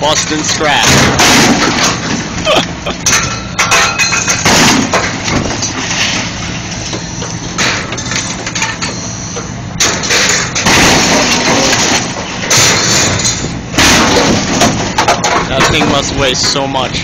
Boston Scrap. That thing must weigh so much.